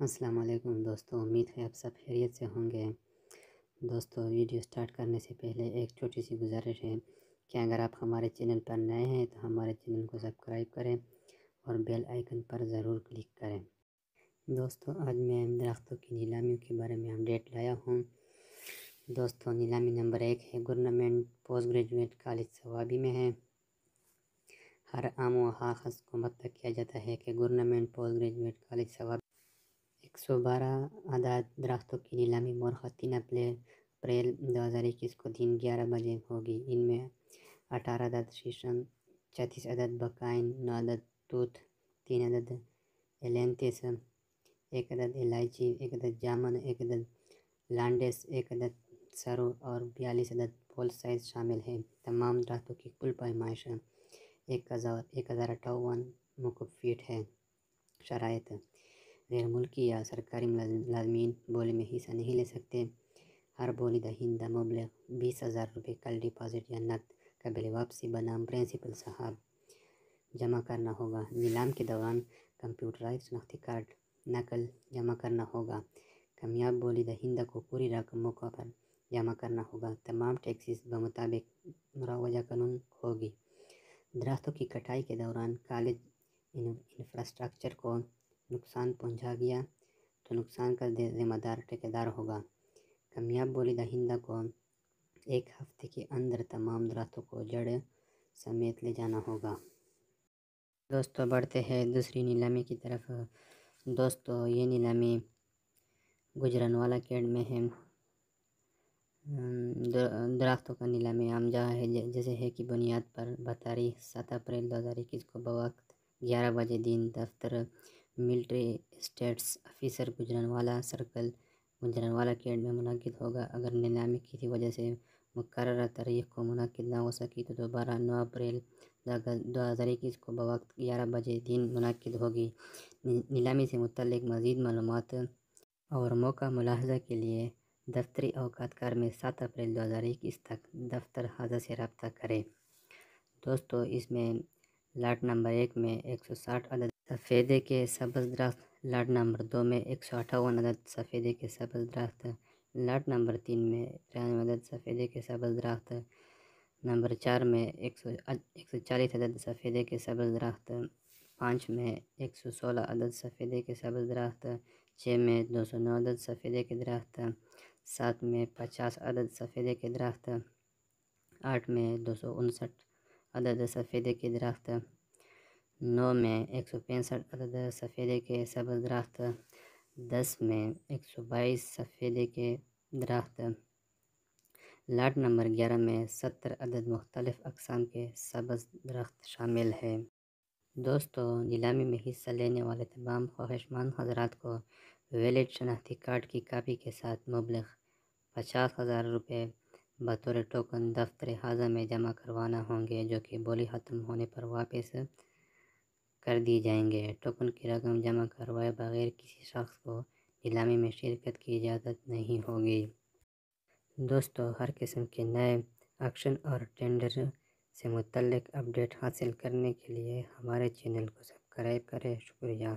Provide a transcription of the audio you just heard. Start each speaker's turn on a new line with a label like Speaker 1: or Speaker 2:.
Speaker 1: السلام علیکم دوستو، امید ہے آپ سب خیریت سے ہوں گے۔ دوستو، ویڈیو سٹارٹ کرنے سے پہلے ایک چھوٹی سی گزارش ہے کہ اگر آپ ہمارے چینل پر نئے ہیں تو ہمارے چینل کو سبسکرائب کریں اور بیل آئیکن پر ضرور کلک کریں۔ دوستو، آج میں درختوں کی نیلامیوں کے بارے میں اپڈیٹ لایا ہوں۔ دوستو، نیلامی نمبر ایک ہے، government post graduate college Swabi میں ہے۔ ہر عام و خاص کو مطلب کیا جاتا ہے کہ government post graduate college Swabi ایک سو بارہ عدد درختوں کی نیلامی مورخہ تین اپریل دو ہزار اکیس کو دن گیارہ بجے ہوگی۔ ان میں اٹھارہ عدد شیشم، چھتیس عدد بکائن، نو عدد توت، تین عدد ایلینتس ایک عدد الائچی، ایک عدد جامن، ایک عدد لانڈیس، ایک عدد سرو اور بیالیس عدد پول سائز شامل ہے تمام درختوں کی کل پیمائش ایک ہزار ایک ہزار اٹھاون مکب فیٹ ہے۔ شرائط غیر ملکی یا سرکاری ملازمین بولی میں حصہ نہیں لے سکتے ہر بولی دہندہ مبلغ بیس ہزار روپے کل ڈپازٹ یا نقد قبل واپسی بنام پرنسپل صاحب جمع کرنا ہوگا نیلام کے دوران کمپیوٹرائز شناختی کارڈ نقل جمع کرنا ہوگا کامیاب بولی دہندہ کو پوری رقم موقع پر جمع کرنا ہوگا تمام ٹیکسیز بمطابق مروجہ قانون ہوگی درختوں کی کٹائی کے دوران کالج انفراسٹرکچر کو نقصان پہنچا گیا تو نقصان کا ذمہ دار ٹھیکیدار ہوگا۔ کامیاب بولی دہندہ کو ایک ہفتے کے اندر تمام درختوں کو جڑ سمیت لے جانا ہوگا۔ دوستو، بڑھتے ہیں دوسری نیلامی کی طرف۔ دوستو، یہ نیلامی گجران والا کیڈ میں ہے۔ درختوں کا نیلامی عام جہاں ہے۔ جیسے ہے کہ بنیاد پر بتاریخ سات اپریل دو ہزار اکیس کو بوقت گیارہ بجے دن دفتر military estates officer Gujranwala circle Gujranwala کیڈ میں منعقد ہوگا۔ اگر نیلامی کسی وجہ سے مقررہ تاریخ کو منعقد نہ ہو سکی تو دوبارہ نو اپریل دو ہزار اکیس کو بوقت گیارہ بجے دن منعقد ہوگی۔ نیلامی سے متعلق مزید معلومات اور موقع ملاحظہ کے لیے دفتری اوقات کار میں سات اپریل دو ہزار اکیس تک دفتر حاضر سے رابطہ کرے دوستو، اس میں لاٹ نمبر ایک میں ایک سو ساٹھ عدد سفیدے کے سبز درخت لاٹ نمبر دو میں ایک سو اٹھاون عدد سفیدے کے سبز درخت لاٹ نمبر تین میں ترانوے عدد سفیدے کے سبز درخت، نمبر چار میں ایک سو ایک سو چالیس عدد سفیدے کے سبز درخت، پانچ میں ایک سو سولہ عدد سفیدے کے سبز درخت، چھ میں دو سو نو عدد سفیدے کے درخت، سات میں پچاس عدد سفیدے کے درخت، آٹھ میں دو سو انسٹھ عدد سفیدے کے درخت۔ نو میں ایک سو پینسٹھ عدد سفیدے کے سبز درخت، دس میں ایک سو بائیس سفیدے کے درخت لاٹ نمبر گیارہ میں ستر عدد مختلف اقسام کے سبز درخت شامل ہے۔ دوستو، نیلامی میں حصہ لینے والے تمام خواہش مند حضرات کو ویلڈ شناختی کارڈ کی کاپی کے ساتھ مبلغ پچاس ہزار روپے بطور ٹوکن دفتر حاضر میں جمع کروانا ہوں گے، جو کہ بولی ختم ہونے پر واپس کر دی جائیں گے۔ ٹوکن کی رقم جمع کروائے بغیر کسی شخص کو نیلامی میں شرکت کی اجازت نہیں ہوگی۔ دوستو، ہر قسم کے نئے آکشن اور ٹینڈر سے متعلق اپڈیٹ حاصل کرنے کے لیے ہمارے چینل کو سبسکرائب کریں۔ شکریہ۔